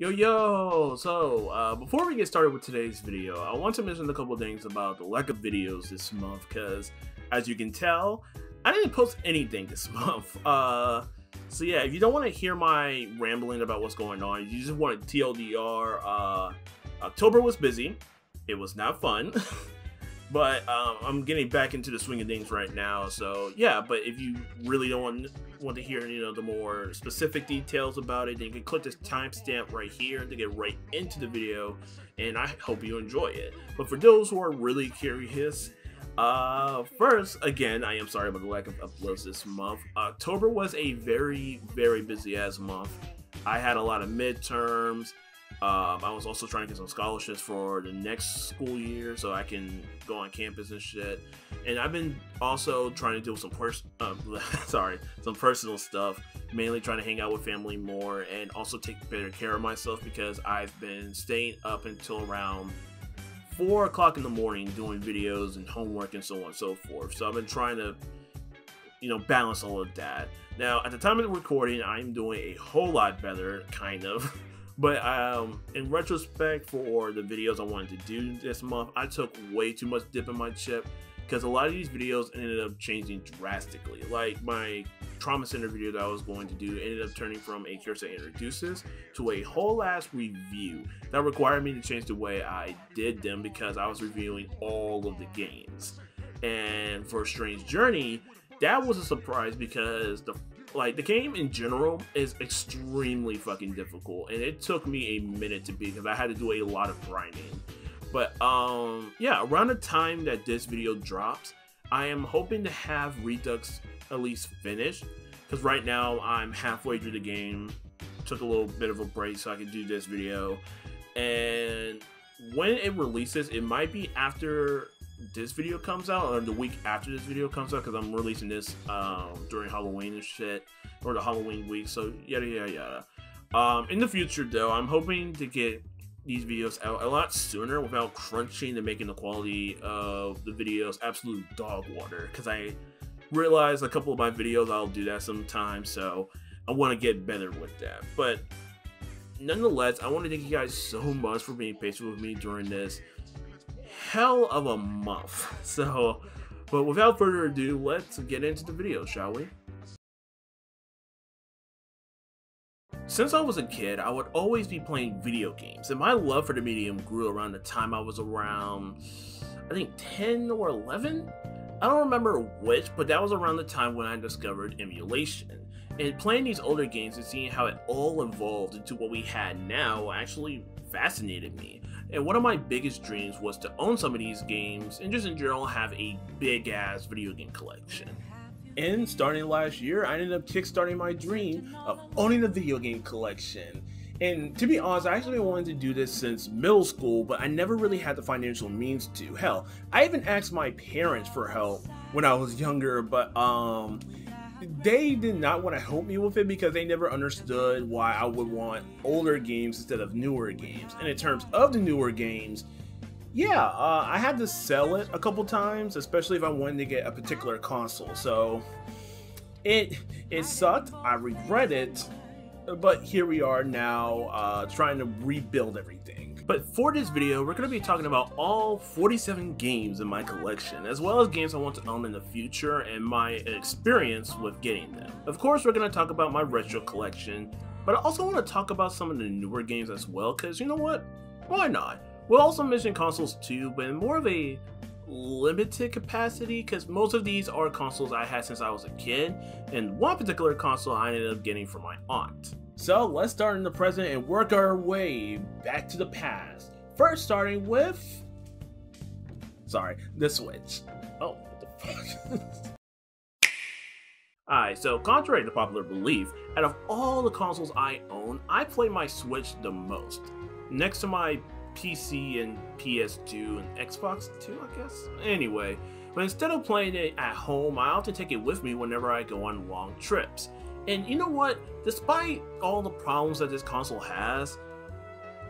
Yo, yo! So, uh, before we get started with today's video, I want to mention a couple things about the lack of videos this month, because, as you can tell, I didn't post anything this month. Uh, so yeah, if you don't want to hear my rambling about what's going on, you just want to TLDR, uh, October was busy. It was not fun. but um, I'm getting back into the swing of things right now. So yeah, but if you really don't want, want to hear you know the more specific details about it, then you can click this timestamp right here to get right into the video, and I hope you enjoy it. But for those who are really curious. Uh, first, again, I am sorry about the lack of uploads this month. October was a very, very busy ass month. I had a lot of midterms. Um, I was also trying to get some scholarships for the next school year so I can go on campus and shit. And I've been also trying to do some pers- uh, sorry, some personal stuff, mainly trying to hang out with family more and also take better care of myself because I've been staying up until around four o'clock in the morning doing videos and homework and so on and so forth. So I've been trying to, you know, balance all of that. Now, at the time of the recording, I'm doing a whole lot better, kind of. But um, in retrospect, for the videos I wanted to do this month, I took way too much dip in my chip because a lot of these videos ended up changing drastically. Like my trauma center video that I was going to do ended up turning from a course that introduces to a whole ass review that required me to change the way I did them because I was reviewing all of the games. And for Strange Journey, that was a surprise because the like the game in general is extremely fucking difficult and it took me a minute to beat because i had to do a lot of grinding. But um yeah around the time that this video drops i am hoping to have redux at least finished because right now i'm halfway through the game. Took a little bit of a break so i could do this video. And when it releases it might be after this video comes out or the week after this video comes out because I'm releasing this um, during Halloween and shit or the Halloween week. So yada yada yada. Um, in the future though, I'm hoping to get these videos out a lot sooner without crunching and making the quality of the videos absolute dog water because I realize a couple of my videos I'll do that sometimes so I want to get better with that but nonetheless I want to thank you guys so much for being patient with me during this hell of a month. So, but without further ado, let's get into the video, shall we? Since I was a kid, I would always be playing video games, and my love for the medium grew around the time I was around, I think 10 or 11? I don't remember which, but that was around the time when I discovered emulation. And playing these older games and seeing how it all evolved into what we had now actually fascinated me. And one of my biggest dreams was to own some of these games and just in general have a big ass video game collection. And starting last year, I ended up kickstarting my dream of owning a video game collection. And to be honest, I actually wanted to do this since middle school, but I never really had the financial means to. Hell, I even asked my parents for help when I was younger, but um they did not want to help me with it because they never understood why I would want older games instead of newer games. And in terms of the newer games, yeah, uh, I had to sell it a couple times, especially if I wanted to get a particular console. So it it sucked. I regret it, but here we are now, uh, trying to rebuild everything. But for this video, we're going to be talking about all 47 games in my collection, as well as games I want to own in the future and my experience with getting them. Of course, we're going to talk about my retro collection, but I also want to talk about some of the newer games as well, because you know what? Why not? We'll also mention consoles too, but in more of a limited capacity because most of these are consoles I had since I was a kid, and one particular console I ended up getting from my aunt. So let's start in the present and work our way back to the past. First, starting with. Sorry, the Switch. Oh, what the fuck? Alright, so contrary to popular belief, out of all the consoles I own, I play my Switch the most. Next to my PC and PS2 and Xbox 2, I guess? Anyway, but instead of playing it at home, I often take it with me whenever I go on long trips. And you know what? Despite all the problems that this console has,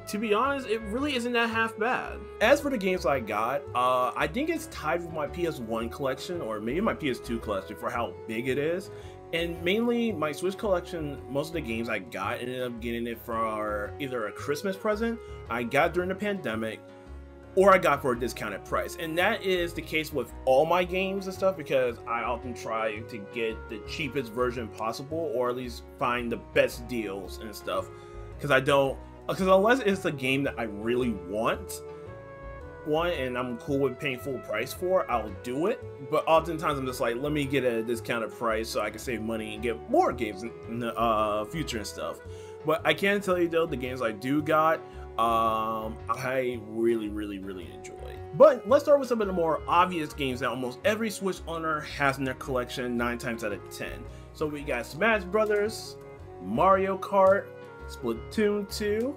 to be honest, it really isn't that half bad. As for the games I got, uh, I think it's tied with my PS1 collection or maybe my PS2 collection for how big it is. And mainly my Switch collection, most of the games I got ended up getting it for either a Christmas present I got during the pandemic or I got for a discounted price. And that is the case with all my games and stuff because I often try to get the cheapest version possible or at least find the best deals and stuff. Because I don't, because unless it's a game that I really want, one and I'm cool with paying full price for, I'll do it. But oftentimes I'm just like, let me get a discounted price so I can save money and get more games in the uh, future and stuff. But I can tell you though, the games I do got um, I really, really, really enjoy. But let's start with some of the more obvious games that almost every Switch owner has in their collection 9 times out of 10. So we got Smash Brothers, Mario Kart, Splatoon 2,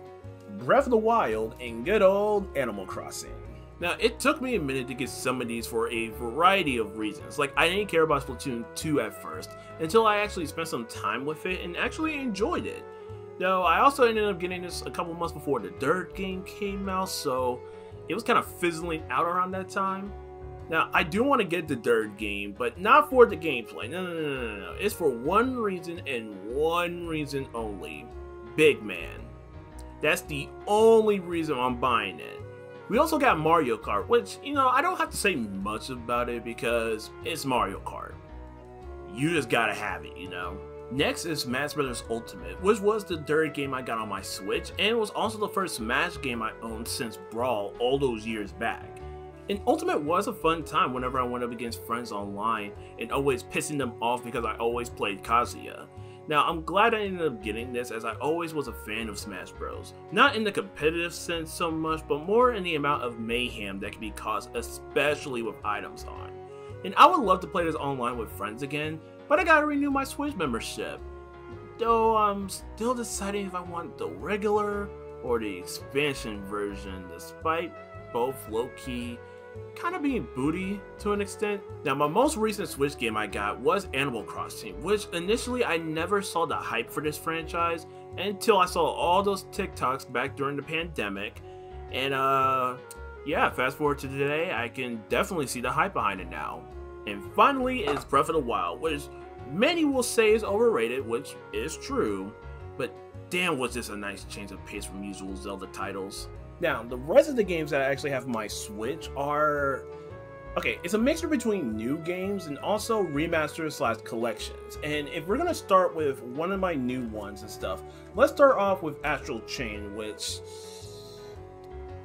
Breath of the Wild, and good old Animal Crossing. Now, it took me a minute to get some of these for a variety of reasons. Like, I didn't care about Splatoon 2 at first, until I actually spent some time with it and actually enjoyed it. Though I also ended up getting this a couple months before the Dirt game came out, so it was kind of fizzling out around that time. Now, I do want to get the Dirt game, but not for the gameplay. No, no, no, no, no. It's for one reason and one reason only. Big Man. That's the only reason I'm buying it. We also got Mario Kart, which, you know, I don't have to say much about it because it's Mario Kart. You just gotta have it, you know? Next is Smash Bros. Ultimate, which was the third game I got on my Switch, and was also the first Smash game I owned since Brawl all those years back. And Ultimate was a fun time whenever I went up against friends online, and always pissing them off because I always played Kazuya. Now, I'm glad I ended up getting this as I always was a fan of Smash Bros. Not in the competitive sense so much, but more in the amount of mayhem that can be caused, especially with items on. And I would love to play this online with friends again, but I gotta renew my Switch membership. Though I'm still deciding if I want the regular or the expansion version, despite both low-key kind of being booty to an extent. Now, my most recent Switch game I got was Animal Crossing, which initially I never saw the hype for this franchise until I saw all those TikToks back during the pandemic. And, uh, yeah, fast forward to today, I can definitely see the hype behind it now. And finally is Breath of the Wild, which many will say is overrated, which is true, but damn was this a nice change of pace from usual Zelda titles. Now, the rest of the games that I actually have my Switch are... Okay, it's a mixture between new games and also remasters slash collections. And if we're gonna start with one of my new ones and stuff, let's start off with Astral Chain, which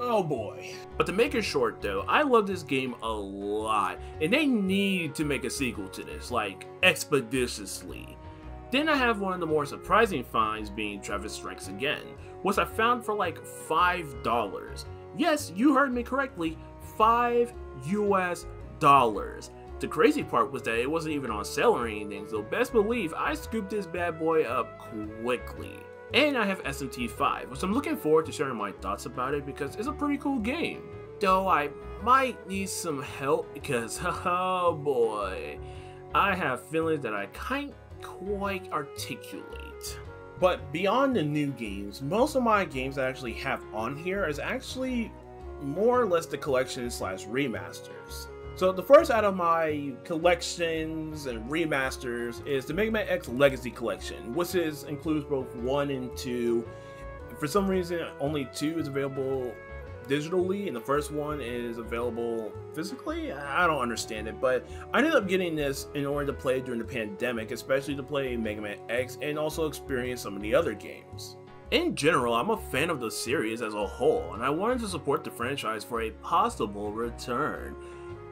Oh boy. But to make it short though, I love this game a lot, and they need to make a sequel to this, like, expeditiously. Then I have one of the more surprising finds being Travis Strikes Again, which I found for like $5. Yes, you heard me correctly, 5 US dollars. The crazy part was that it wasn't even on sale or anything, so best believe I scooped this bad boy up quickly. And I have SMT5, which I'm looking forward to sharing my thoughts about it because it's a pretty cool game. Though I might need some help because, oh boy, I have feelings that I can't quite articulate. But beyond the new games, most of my games I actually have on here is actually more or less the collection slash remasters. So the first out of my collections and remasters is the Mega Man X Legacy Collection, which is includes both one and two. For some reason, only two is available digitally, and the first one is available physically. I don't understand it, but I ended up getting this in order to play during the pandemic, especially to play Mega Man X and also experience some of the other games. In general, I'm a fan of the series as a whole, and I wanted to support the franchise for a possible return.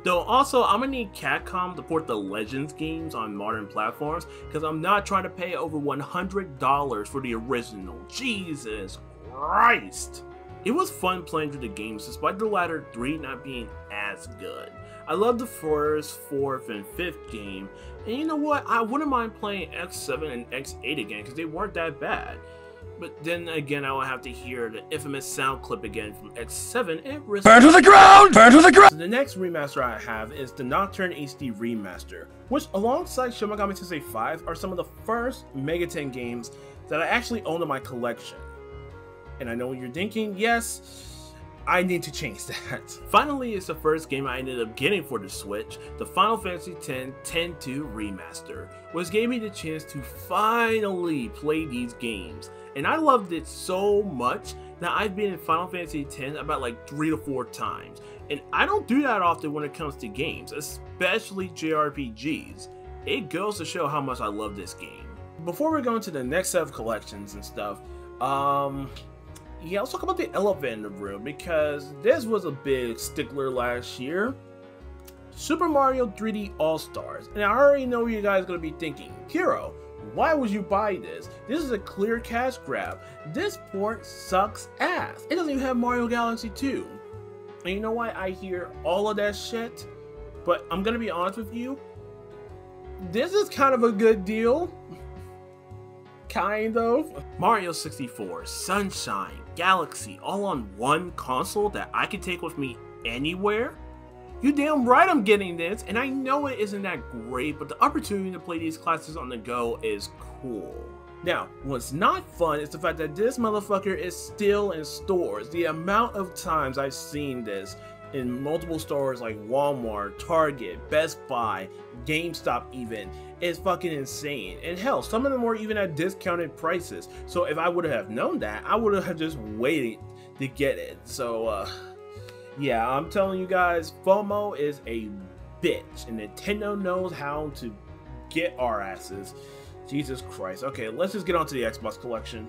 Though also, I'm gonna need Capcom to port the Legends games on modern platforms because I'm not trying to pay over $100 for the original. Jesus Christ! It was fun playing through the games despite the latter three not being as good. I love the first, fourth, and fifth game, and you know what? I wouldn't mind playing X7 and X8 again because they weren't that bad. But then again, I will have to hear the infamous sound clip again from X7 and risk- Burn to the ground! Burn to the ground! So the next remaster I have is the Nocturne HD Remaster, which alongside Shin Megami Tensei 5 are some of the first Mega Ten games that I actually own in my collection. And I know what you're thinking, yes, I need to change that. Finally, it's the first game I ended up getting for the Switch, the Final Fantasy X 10-2 Remaster, which gave me the chance to finally play these games. And I loved it so much that I've been in Final Fantasy X about like three to four times. And I don't do that often when it comes to games, especially JRPGs. It goes to show how much I love this game. Before we go into the next set of collections and stuff, um, yeah, let's talk about the elephant in the room because this was a big stickler last year. Super Mario 3D All Stars, and I already know what you guys are gonna be thinking. Hero, why would you buy this? This is a clear cash grab. This port sucks ass. It doesn't even have Mario Galaxy 2. And you know why I hear all of that shit? But I'm gonna be honest with you. This is kind of a good deal. kind of. Mario 64, Sunshine, Galaxy, all on one console that I can take with me anywhere? You damn right I'm getting this, and I know it isn't that great, but the opportunity to play these classes on the go is cool. Now, what's not fun is the fact that this motherfucker is still in stores. The amount of times I've seen this in multiple stores like Walmart, Target, Best Buy, GameStop even is fucking insane. And hell, some of them were even at discounted prices. So if I would have known that, I would have just waited to get it. So uh yeah, I'm telling you guys, FOMO is a bitch and Nintendo knows how to get our asses. Jesus Christ. Okay, let's just get on to the Xbox collection.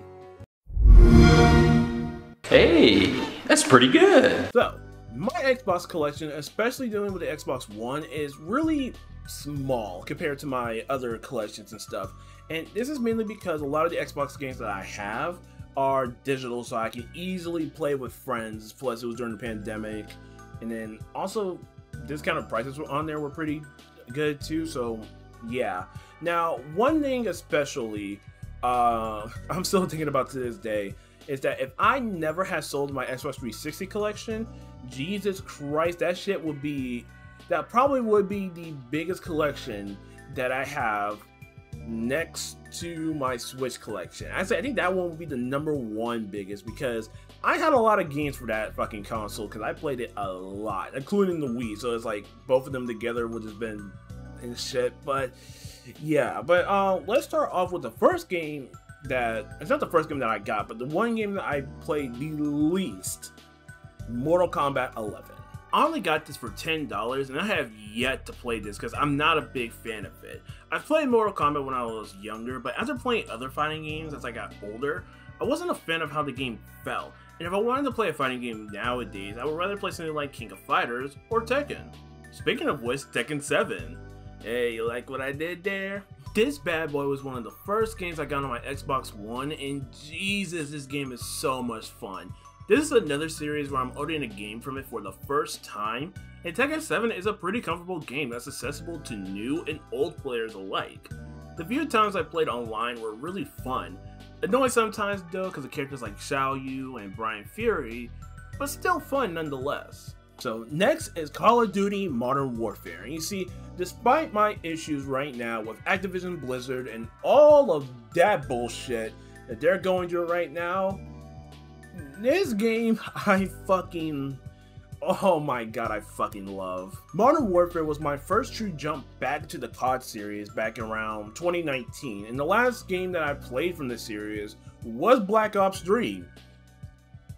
Hey, that's pretty good. So, my Xbox collection, especially dealing with the Xbox One, is really small compared to my other collections and stuff. And this is mainly because a lot of the Xbox games that I have are digital, so I can easily play with friends. Plus, it was during the pandemic, and then also discounted prices were on there were pretty good too. So, yeah. Now, one thing especially, uh, I'm still thinking about to this day is that if I never had sold my Xbox 360 collection, Jesus Christ, that shit would be that probably would be the biggest collection that I have next to my Switch collection. I say I think that one would be the number one biggest because I had a lot of games for that fucking console because I played it a lot, including the Wii. So it's like both of them together would have been and shit. But yeah, but uh, let's start off with the first game that it's not the first game that I got, but the one game that I played the least, Mortal Kombat 11. I only got this for $10 and I have yet to play this because I'm not a big fan of it. I've played Mortal Kombat when I was younger, but after playing other fighting games as I got older, I wasn't a fan of how the game felt. And if I wanted to play a fighting game nowadays, I would rather play something like King of Fighters or Tekken. Speaking of which, Tekken 7. Hey, you like what I did there? This bad boy was one of the first games I got on my Xbox One, and Jesus, this game is so much fun. This is another series where I'm ordering a game from it for the first time, and Tekken 7 is a pretty comfortable game that's accessible to new and old players alike. The few times I played online were really fun, annoying sometimes though because of characters like Xiao Yu and Bryan Fury, but still fun nonetheless. So next is Call of Duty Modern Warfare, and you see, despite my issues right now with Activision Blizzard and all of that bullshit that they're going through right now, this game I fucking oh my god I fucking love. Modern Warfare was my first true jump back to the COD series back around 2019 and the last game that I played from the series was Black Ops 3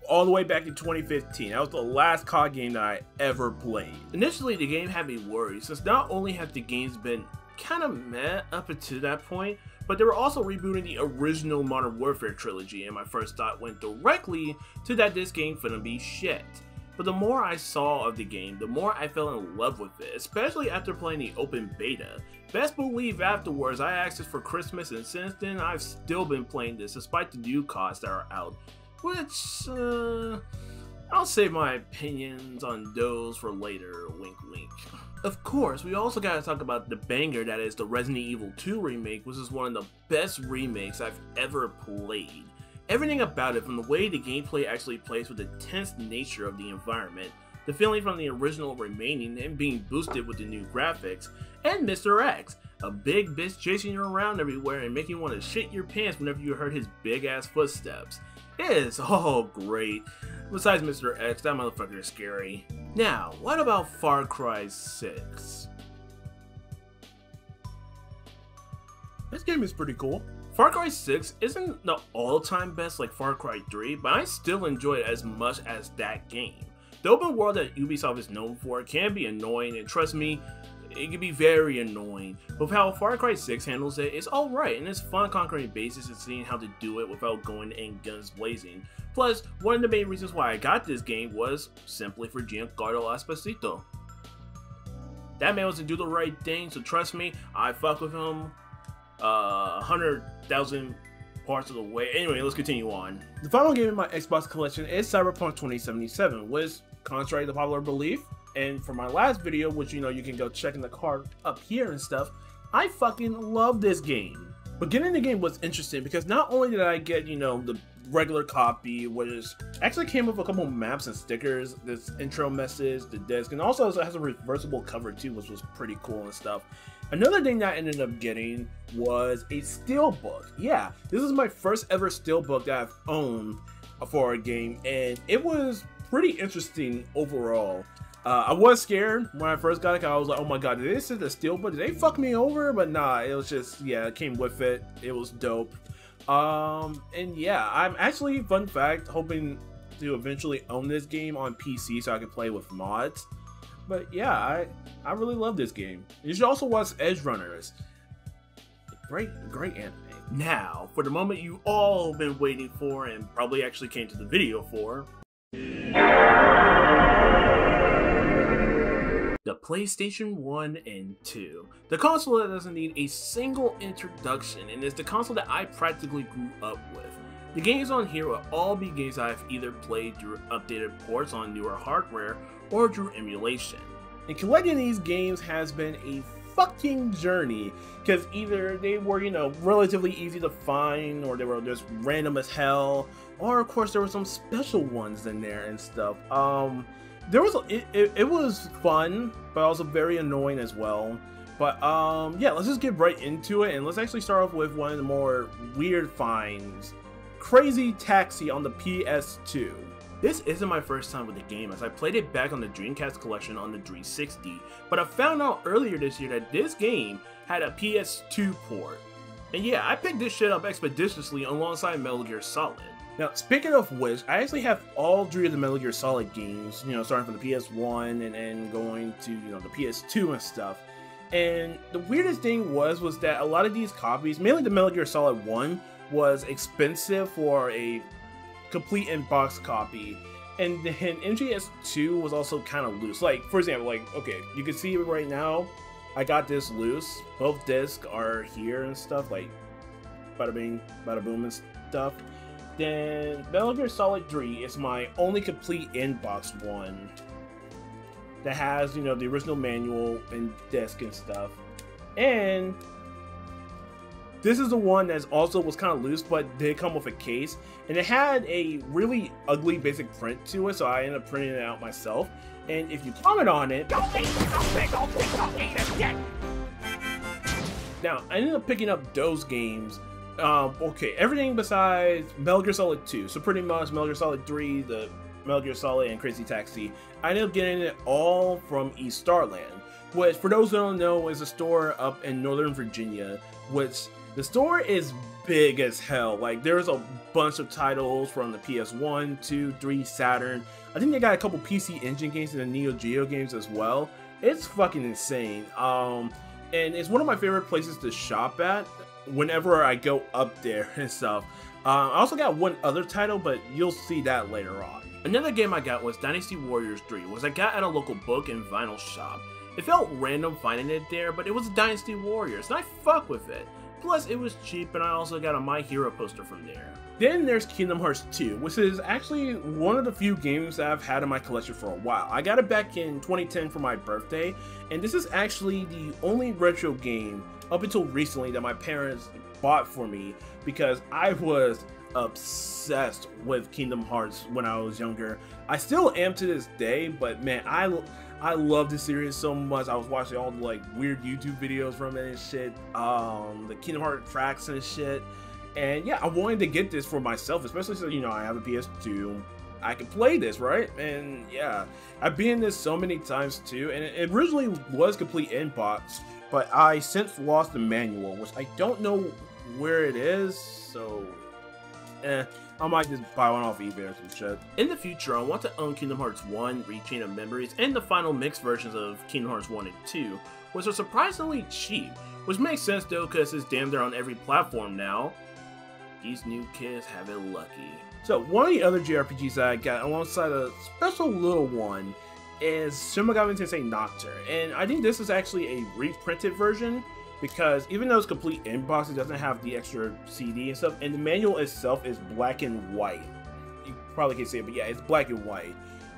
all the way back in 2015. That was the last COD game that I ever played. Initially the game had me worried since not only have the games been kind of meh up until that point, but they were also rebooting the original Modern Warfare trilogy, and my first thought went directly to that this game finna be shit. But the more I saw of the game, the more I fell in love with it, especially after playing the open beta. Best believe afterwards I asked this for Christmas, and since then I've still been playing this despite the new costs that are out, which, uh, I'll save my opinions on those for later, wink wink. Of course, we also gotta talk about the banger that is the Resident Evil 2 remake, which is one of the best remakes I've ever played. Everything about it, from the way the gameplay actually plays with the tense nature of the environment, the feeling from the original remaining and being boosted with the new graphics, and Mr. X, a big bitch chasing you around everywhere and making you want to shit your pants whenever you heard his big ass footsteps. Is all oh, great. Besides Mr. X, that motherfucker is scary. Now, what about Far Cry 6? This game is pretty cool. Far Cry 6 isn't the all-time best like Far Cry 3, but I still enjoy it as much as that game. The open world that Ubisoft is known for can be annoying, and trust me, it can be very annoying. But how Far Cry 6 handles it, it's alright, and it's fun conquering bases and seeing how to do it without going in guns blazing. Plus, one of the main reasons why I got this game was simply for Giancarlo Esposito. That man was to do the right thing, so trust me, I fuck with him uh, 100,000 parts of the way. Anyway, let's continue on. The final game in my Xbox collection is Cyberpunk 2077, which, contrary to popular belief, and for my last video, which you know you can go check in the card up here and stuff, I fucking love this game. But getting the game was interesting because not only did I get, you know, the regular copy, which actually came with a couple maps and stickers, this intro message, the disc, and also it has a reversible cover too, which was pretty cool and stuff. Another thing that I ended up getting was a steelbook. Yeah, this is my first ever steelbook that I've owned for a game, and it was pretty interesting overall. Uh, I was scared when I first got it. I was like, "Oh my god, did this is the steelbook? Did they fuck me over?" But nah, it was just yeah, it came with it. It was dope. Um, and yeah, I'm actually fun fact hoping to eventually own this game on PC so I can play with mods. But yeah, I I really love this game. You should also watch Edgerunners. Great, great anime. Now, for the moment you all been waiting for and probably actually came to the video for. The PlayStation 1 and 2. The console that doesn't need a single introduction and is the console that I practically grew up with. The games on here will all be games I've either played through updated ports on newer hardware or through emulation. And collecting these games has been a fucking journey because either they were, you know, relatively easy to find or they were just random as hell, or of course there were some special ones in there and stuff. Um, there was it, it, it was fun, but also very annoying as well. But um, yeah, let's just get right into it and let's actually start off with one of the more weird finds. Crazy Taxi on the PS2. This isn't my first time with the game as I played it back on the Dreamcast collection on the 360, but I found out earlier this year that this game had a PS2 port. And yeah, I picked this shit up expeditiously alongside Metal Gear Solid. Now, speaking of which, I actually have all three of the Metal Gear Solid games, you know, starting from the PS1 and then going to, you know, the PS2 and stuff. And the weirdest thing was, was that a lot of these copies, mainly the Metal Gear Solid 1, was expensive for a complete in-box copy. And then MGS2 was also kind of loose. Like, for example, like, okay, you can see right now, I got this loose. Both discs are here and stuff, like, bada bing, bada boom and stuff. Then Metal Gear Solid 3 is my only complete in-box one that has, you know, the original manual and disc and stuff. And this is the one that also was kind of loose, but did come with a case, and it had a really ugly basic print to it, so I ended up printing it out myself. And if you comment on it, now I ended up picking up those games. Um, okay, everything besides Metal Gear Solid 2, so pretty much Metal Gear Solid 3, the Metal Gear Solid, and Crazy Taxi. I ended up getting it all from East Starland, which, for those who don't know, is a store up in Northern Virginia, which the store is big as hell. Like there's a bunch of titles from the PS1, 2, 3, Saturn. I think they got a couple PC Engine games and the Neo Geo games as well. It's fucking insane. Um, and it's one of my favorite places to shop at whenever I go up there and stuff. Uh, I also got one other title, but you'll see that later on. Another game I got was Dynasty Warriors 3, which I got at a local book and vinyl shop. It felt random finding it there, but it was Dynasty Warriors, and I fuck with it. Plus, it was cheap, and I also got a My Hero poster from there. Then there's Kingdom Hearts 2, which is actually one of the few games that I've had in my collection for a while. I got it back in 2010 for my birthday, and this is actually the only retro game up until recently that my parents bought for me because I was obsessed with Kingdom Hearts when I was younger. I still am to this day, but man, I I love this series so much. I was watching all the like weird YouTube videos from it and shit, um, the Kingdom Hearts tracks and shit. And yeah, I wanted to get this for myself, especially since you know I have a PS2 I can play this, right? And yeah, I've been in this so many times too, and it originally was complete inbox, but I since lost the manual, which I don't know where it is, so eh. I might just buy one off eBay or some shit. In the future, I want to own Kingdom Hearts 1, Re:Chain of Memories, and the final mixed versions of Kingdom Hearts 1 and 2, which are surprisingly cheap, which makes sense though because it's damn near on every platform now. These new kids have it lucky. So, one of the other JRPGs I got alongside a special little one is Shin Megami Tensei Nocturne, and I think this is actually a reprinted version because even though it's complete inbox, it doesn't have the extra CD and stuff, and the manual itself is black and white. You probably can't see it, but yeah, it's black and white.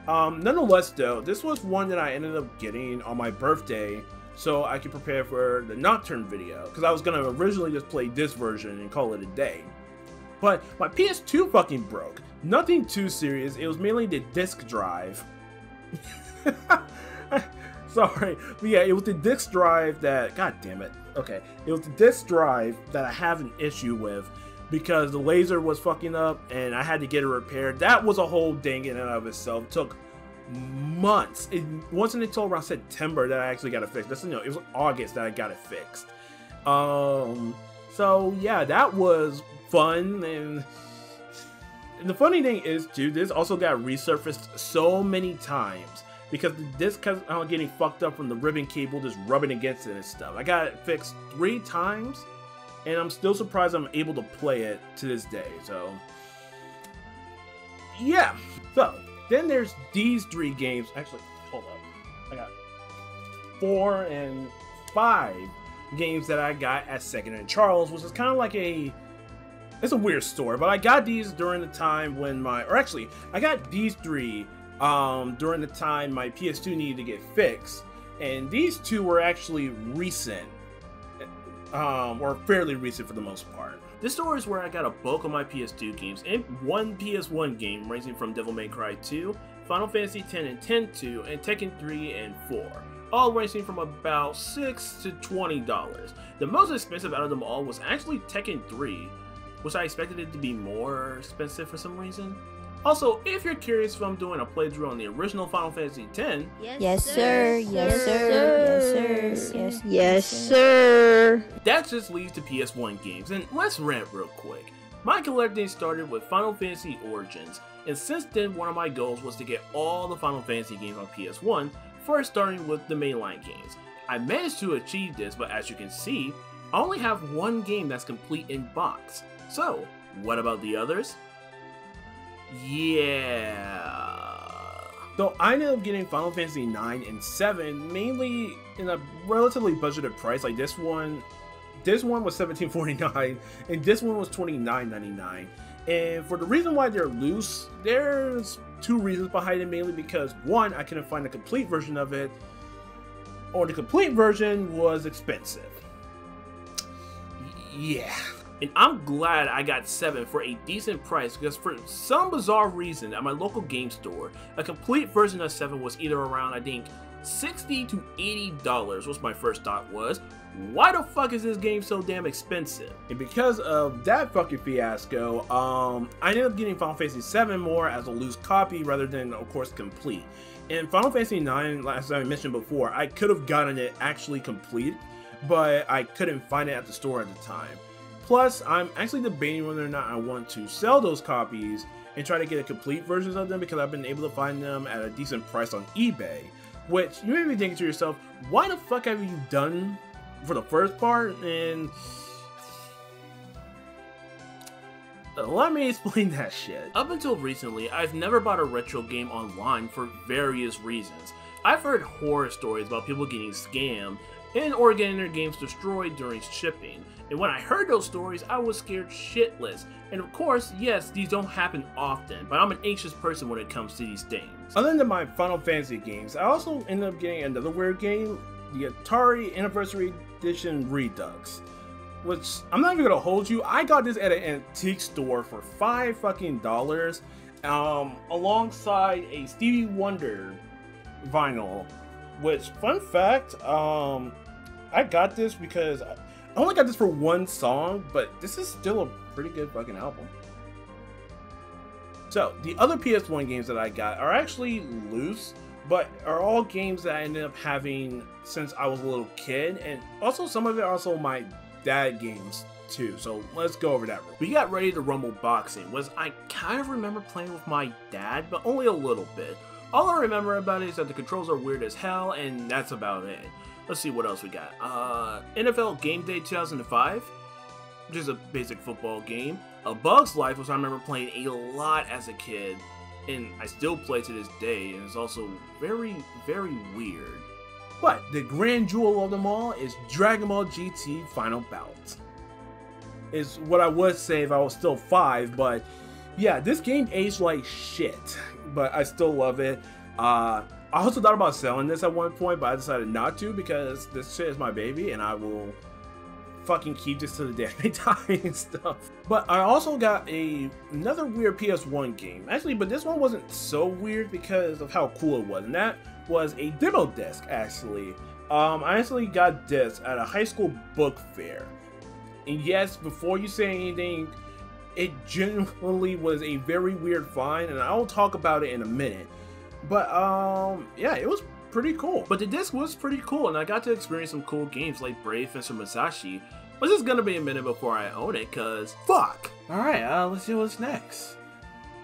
Um, nonetheless, though, this was one that I ended up getting on my birthday so I could prepare for the Nocturne video, because I was going to originally just play this version and call it a day. But my PS2 fucking broke. Nothing too serious, it was mainly the disk drive. Sorry, but yeah, it was the disk drive that, god damn it, okay, it was the disk drive that I have an issue with because the laser was fucking up and I had to get it repaired. That was a whole thing in and of itself. It took months. It wasn't until around September that I actually got it fixed. That's you know, it was August that I got it fixed. Um, so yeah, that was fun and. And the funny thing is, too, this also got resurfaced so many times because the disc kept getting fucked up from the ribbon cable just rubbing against it and stuff. I got it fixed three times, and I'm still surprised I'm able to play it to this day. So, yeah. So, then there's these three games. Actually, hold up. I got four and five games that I got at Second and Charles, which is kind of like a it's a weird story, but I got these during the time when my, or actually, I got these three um, during the time my PS2 needed to get fixed. And these two were actually recent, um, or fairly recent for the most part. This store is where I got a bulk of my PS2 games and one PS1 game ranging from Devil May Cry 2, Final Fantasy X and X-2, and Tekken 3 and 4 all ranging from about 6 to $20. The most expensive out of them all was actually Tekken 3, which I expected it to be more expensive for some reason. Also, if you're curious if I'm doing a playthrough on the original Final Fantasy X, yes, yes sir, yes sir, yes sir, yes, yes sir. That just leads to PS1 games, and let's rant real quick. My collecting started with Final Fantasy Origins, and since then one of my goals was to get all the Final Fantasy games on PS1, first starting with the mainline games. I managed to achieve this, but as you can see, I only have one game that's complete in box. So, what about the others? Yeah. So I ended up getting Final Fantasy 9 and 7 mainly in a relatively budgeted price. Like this one, this one was 17.49 and this one was 29.99. And for the reason why they're loose, there's two reasons behind it. Mainly because one, I couldn't find a complete version of it, or the complete version was expensive. Yeah. And I'm glad I got 7 for a decent price because for some bizarre reason at my local game store, a complete version of 7 was either around I think 60 to 80 dollars was my first thought was why the fuck is this game so damn expensive? And because of that fucking fiasco um i ended up getting final fantasy 7 more as a loose copy rather than of course complete. And final fantasy 9 as i mentioned before i could have gotten it actually complete but i couldn't find it at the store at the time Plus, I'm actually debating whether or not I want to sell those copies and try to get a complete versions of them because I've been able to find them at a decent price on eBay. Which you may be thinking to yourself, why the fuck have you done for the first part? And let me explain that shit. Up until recently, I've never bought a retro game online for various reasons. I've heard horror stories about people getting scammed and or getting their games destroyed during shipping. And when I heard those stories, I was scared shitless. And of course, yes, these don't happen often, but I'm an anxious person when it comes to these things. Other than my Final Fantasy games, I also ended up getting another weird game, the Atari Anniversary Edition Redux. Which, I'm not even gonna hold you, I got this at an antique store for five fucking dollars, um, alongside a Stevie Wonder vinyl. Which, fun fact, um, I got this because I only got this for one song, but this is still a pretty good fucking album. So, the other PS1 games that I got are actually loose, but are all games that I ended up having since I was a little kid, and also some of it also my dad games too. So let's go over that. We got ready to rumble boxing, was I kind of remember playing with my dad, but only a little bit. All I remember about it is that the controls are weird as hell, and that's about it. Let's see what else we got. Uh, NFL Game Day 2005, which is a basic football game. A Bug's Life, which I remember playing a lot as a kid, and I still play to this day, and it's also very, very weird. But the grand jewel of them all is Dragon Ball GT Final Bout. Is what I would say if I was still five, but yeah, this game aged like shit, but I still love it. Uh, I also thought about selling this at one point, but I decided not to because this shit is my baby and I will fucking keep this to the day I die and stuff. But I also got a another weird PS1 game. Actually, but this one wasn't so weird because of how cool it was. And that was a demo disc, actually. Um, I actually got this at a high school book fair. And yes, before you say anything, it genuinely was a very weird find, and I'll talk about it in a minute. But um, yeah, it was pretty cool. But the disc was pretty cool, and I got to experience some cool games like Brave Fencer Musashi. But it's gonna be a minute before I own it, cause fuck. All right, uh, let's see what's next.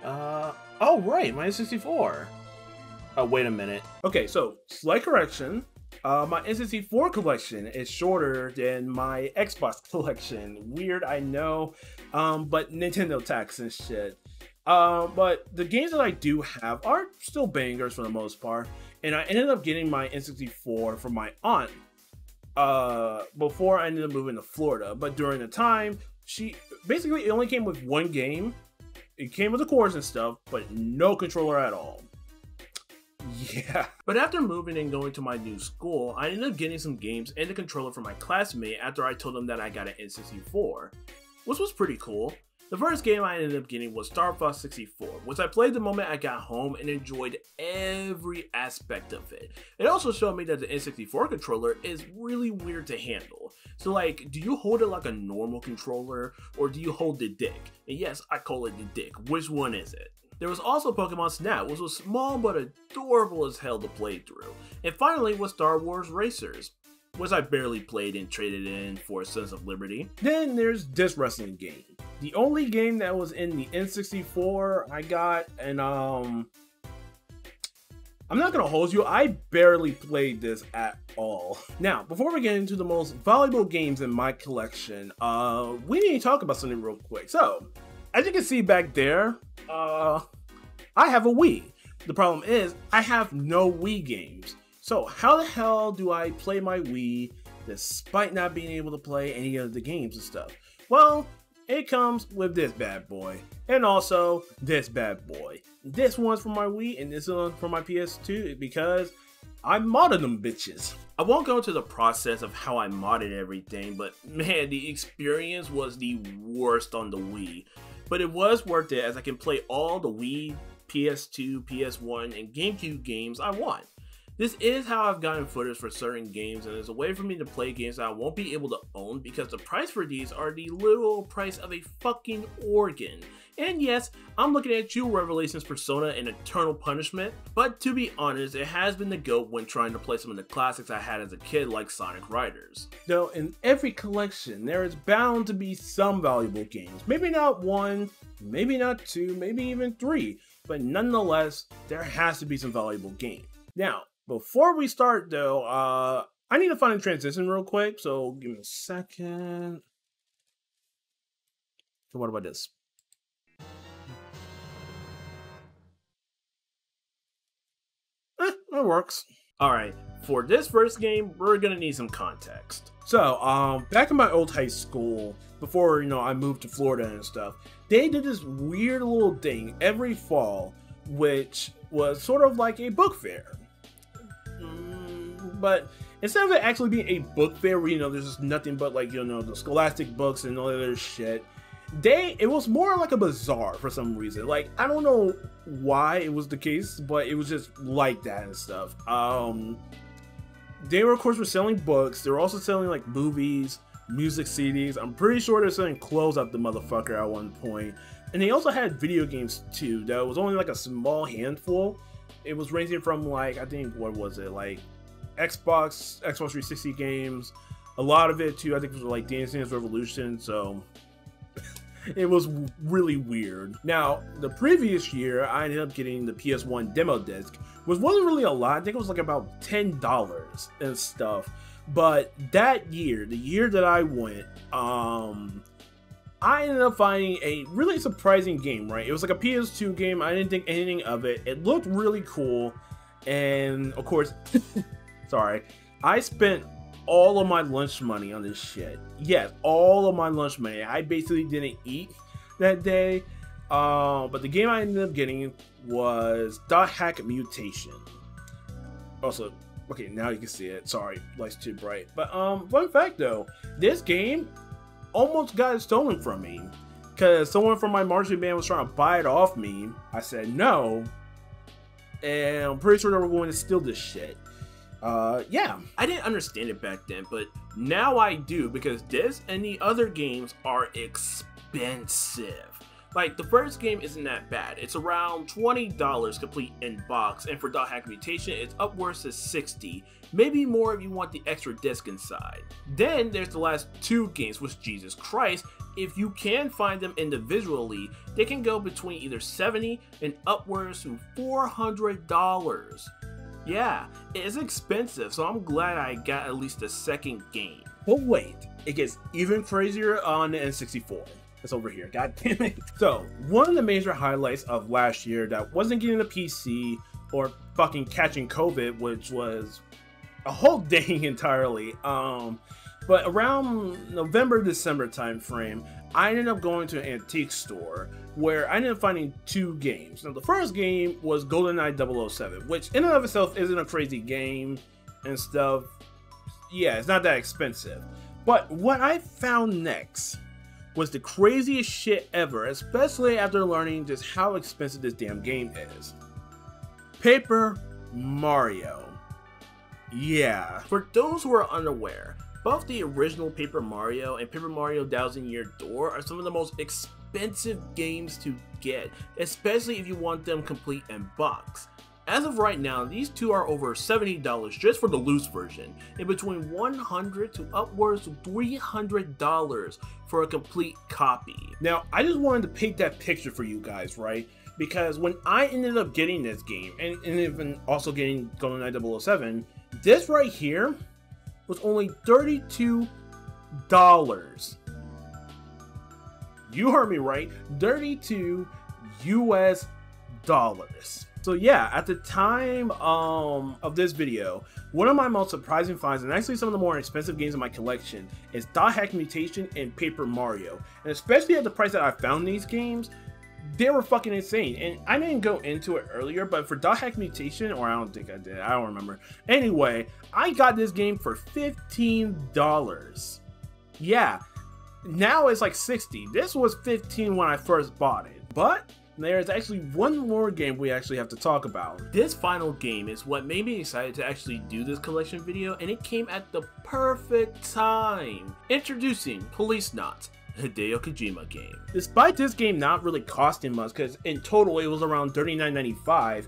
Uh, oh right, my 64. Oh wait a minute. Okay, so slight correction. Uh, my N64 collection is shorter than my Xbox collection. Weird, I know, um, but Nintendo tax and shit. Um, but the games that I do have are still bangers for the most part, and I ended up getting my N64 from my aunt uh, before I ended up moving to Florida. But during the time, she basically it only came with one game. It came with the cores and stuff, but no controller at all. Yeah. But after moving and going to my new school, I ended up getting some games and a controller from my classmate after I told them that I got an N64, which was pretty cool. The first game I ended up getting was Star Fox 64, which I played the moment I got home and enjoyed every aspect of it. It also showed me that the N64 controller is really weird to handle. So like, do you hold it like a normal controller or do you hold the dick? And yes, I call it the dick. Which one is it? There was also Pokemon Snap, which was small but adorable as hell to play through. And finally was Star Wars Racers, which I barely played and traded in for a sense of liberty. Then there's this wrestling game. The only game that was in the N64 I got, and um, I'm not gonna hold you, I barely played this at all. Now, before we get into the most valuable games in my collection, uh, we need to talk about something real quick. So, as you can see back there, uh, I have a Wii. The problem is, I have no Wii games. So, how the hell do I play my Wii despite not being able to play any of the games and stuff? Well, it comes with this bad boy, and also this bad boy. This one's for my Wii, and this one's for my PS2 because I modded them bitches. I won't go into the process of how I modded everything, but man, the experience was the worst on the Wii. But it was worth it as I can play all the Wii, PS2, PS1, and GameCube games I want. This is how I've gotten footage for certain games and it's a way for me to play games that I won't be able to own because the price for these are the literal price of a fucking organ. And yes, I'm looking at you Revelations Persona and Eternal Punishment, but to be honest, it has been the goat when trying to play some of the classics I had as a kid like Sonic Riders. Though in every collection, there is bound to be some valuable games. Maybe not one, maybe not two, maybe even three, but nonetheless, there has to be some valuable games. Now, before we start though, uh, I need to find a transition real quick, so give me a second. So what about this? Eh, that works. Alright, for this first game, we're gonna need some context. So, um, back in my old high school, before, you know, I moved to Florida and stuff, they did this weird little thing every fall, which was sort of like a book fair but instead of it actually being a book fair where you know there's just nothing but like you know the scholastic books and all that other shit they it was more like a bazaar for some reason. Like i don't know why it was the case but it was just like that and stuff. Um they were of course were selling books. They were also selling like movies music cds i'm pretty sure they're selling clothes at the motherfucker at one point. And they also had video games too. That was only like a small handful. It was ranging from like I think what was it? Like Xbox, Xbox 360 games. A lot of it too. I think it was like Dance Dance Revolution. So it was really weird. Now, the previous year, I ended up getting the PS1 demo disc, which wasn't really a lot. I think it was like about $10 and stuff. But that year, the year that I went, um, I ended up finding a really surprising game, right? It was like a PS2 game. I didn't think anything of it. It looked really cool. And of course, sorry, I spent all of my lunch money on this shit. Yes, all of my lunch money. I basically didn't eat that day. Uh, but the game I ended up getting was Dot Hack Mutation. Also, okay, now you can see it. Sorry, light's too bright. But um, fun fact though, this game almost got stolen from me because someone from my marching band was trying to buy it off me. I said no, and I'm pretty sure they were going to steal this shit uh, yeah, I didn't understand it back then, but now I do because this and the other games are expensive. Like the first game isn't that bad. It's around $20 complete in box, and for Dot Hack Mutation, it's upwards to 60 maybe more if you want the extra disc inside. Then there's the last two games, which Jesus Christ, if you can find them individually, they can go between either 70 and upwards to $400. Yeah, it's expensive, so I'm glad I got at least a second game. But wait, it gets even crazier on the N64. It's over here, god damn it. So, one of the major highlights of last year that wasn't getting a PC or fucking catching COVID, which was a whole thing entirely. Um, but around November, December time frame, I ended up going to an antique store where I ended up finding two games. Now, the first game was GoldenEye 007, which in and of itself isn't a crazy game and stuff. Yeah, it's not that expensive. But what I found next was the craziest shit ever, especially after learning just how expensive this damn game is. Paper Mario. Yeah. For those who are unaware, both the original Paper Mario and Paper Mario Thousand Year Door are some of the most expensive games to get, especially if you want them complete in box. As of right now, these two are over $70 just for the loose version, and between $100 to upwards to $300 for a complete copy. Now, I just wanted to paint that picture for you guys, right? Because when I ended up getting this game, and, and even also getting GoldenEye 007, this right here was only $32 you heard me right, 32 US dollars. So yeah, at the time um, of this video, one of my most surprising finds, and actually some of the more expensive games in my collection, is Dot Hack Mutation and Paper Mario. And especially at the price that I found these games, they were fucking insane. And I didn't go into it earlier, but for Dot Hack Mutation, or I don't think I did, I don't remember. Anyway, I got this game for $15. Yeah, now it's like 60. This was 15 when I first bought it. But there's actually one more game we actually have to talk about. This final game is what made me excited to actually do this collection video and it came at the perfect time. Introducing Police Policenauts, Hideo Kojima game. Despite this game not really costing much because in total it was around $39.95,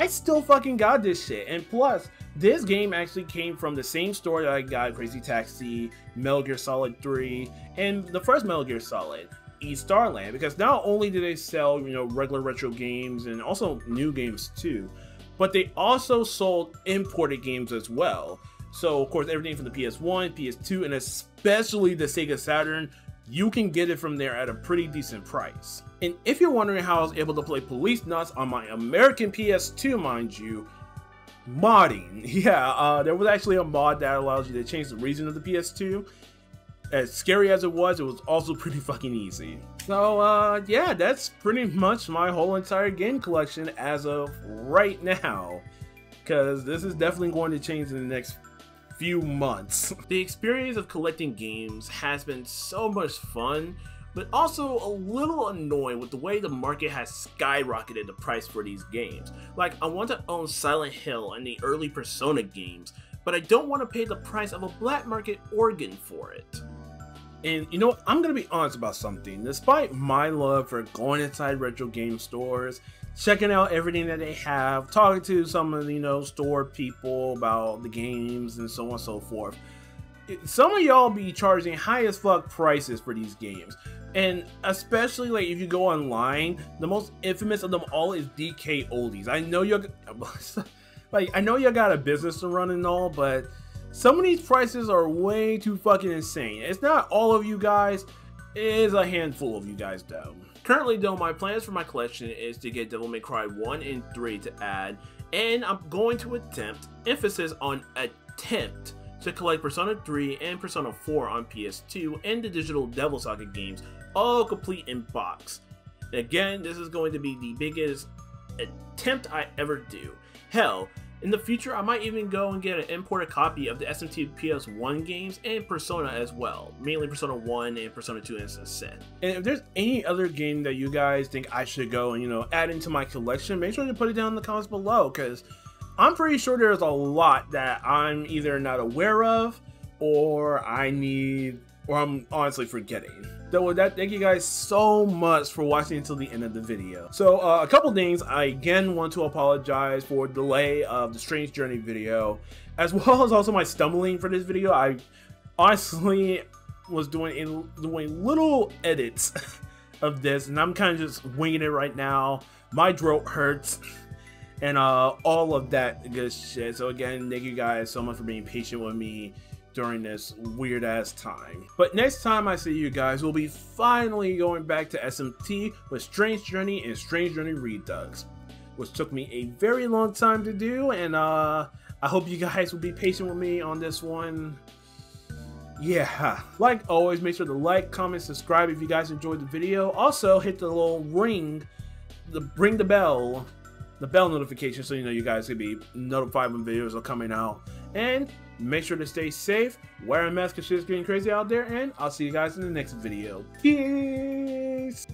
I still fucking got this shit. And plus, this game actually came from the same store that I got Crazy Taxi, Metal Gear Solid 3, and the first Metal Gear Solid, East Starland. Because not only do they sell, you know, regular retro games and also new games too, but they also sold imported games as well. So, of course, everything from the PS1, PS2, and especially the Sega Saturn, you can get it from there at a pretty decent price. And if you're wondering how I was able to play Policenauts on my American PS2, mind you, modding. Yeah, uh, there was actually a mod that allows you to change the region of the PS2. As scary as it was, it was also pretty fucking easy. So, uh, yeah, that's pretty much my whole entire game collection as of right now. Because this is definitely going to change in the next few months. the experience of collecting games has been so much fun but also a little annoying with the way the market has skyrocketed the price for these games. Like, I want to own Silent Hill and the early Persona games, but I don't want to pay the price of a black market organ for it. And you know what? I'm gonna be honest about something. Despite my love for going inside retro game stores, checking out everything that they have, talking to some of the you know store people about the games and so on and so forth. Some of y'all be charging high as fuck prices for these games. And especially like if you go online, the most infamous of them all is DK Oldies. I know you're like I know you got a business to run and all, but some of these prices are way too fucking insane. It's not all of you guys, it is a handful of you guys though. Currently though, my plans for my collection is to get Devil May Cry 1 and 3 to add, and I'm going to attempt, emphasis on attempt, to collect Persona 3 and Persona 4 on PS2 and the digital Devil Saga games, all complete in box. Again, this is going to be the biggest attempt I ever do. Hell, in the future, I might even go and get an imported copy of the SMT PS1 games and Persona as well, mainly Persona 1 and Persona 2 Innocent Sin. And if there's any other game that you guys think I should go and, you know, add into my collection, make sure to put it down in the comments below, because I'm pretty sure there's a lot that I'm either not aware of, or I need, or I'm honestly forgetting. So with that, thank you guys so much for watching until the end of the video. So uh, a couple things, I again want to apologize for delay of the Strange Journey video, as well as also my stumbling for this video. I honestly was doing a, doing little edits of this, and I'm kind of just winging it right now. My throat hurts and uh, all of that good shit. So again, thank you guys so much for being patient with me during this weird ass time. But next time I see you guys, we'll be finally going back to SMT with Strange Journey and Strange Journey Redux, which took me a very long time to do, and uh, I hope you guys will be patient with me on this one. Yeah, like always, make sure to like, comment, subscribe if you guys enjoyed the video. Also, hit the little ring, the ring the bell, the bell notification so you know you guys can be notified when videos are coming out. And Make sure to stay safe, wear a mask shit shit's getting crazy out there, and I'll see you guys in the next video. Peace!